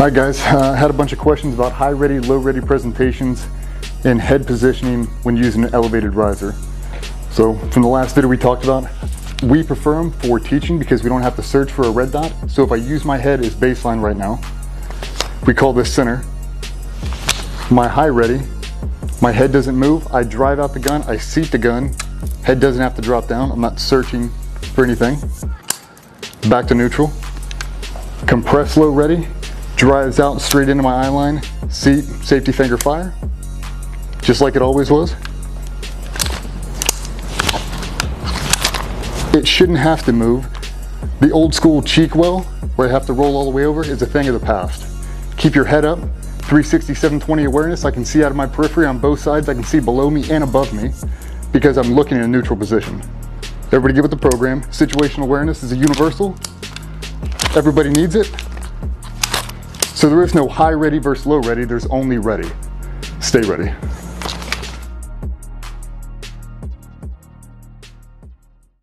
Hi guys, uh, I had a bunch of questions about high ready, low ready presentations and head positioning when using an elevated riser. So from the last video we talked about, we prefer them for teaching because we don't have to search for a red dot. So if I use my head as baseline right now, we call this center. My high ready, my head doesn't move, I drive out the gun, I seat the gun, head doesn't have to drop down, I'm not searching for anything. Back to neutral. Compress low ready, drives out straight into my eye line, seat, safety finger fire, just like it always was. It shouldn't have to move. The old school cheek weld, where I have to roll all the way over, is a thing of the past. Keep your head up, 360, 720 awareness. I can see out of my periphery on both sides. I can see below me and above me because I'm looking in a neutral position. Everybody get with the program. Situational awareness is a universal. Everybody needs it. So there is no high ready versus low ready, there's only ready. Stay ready.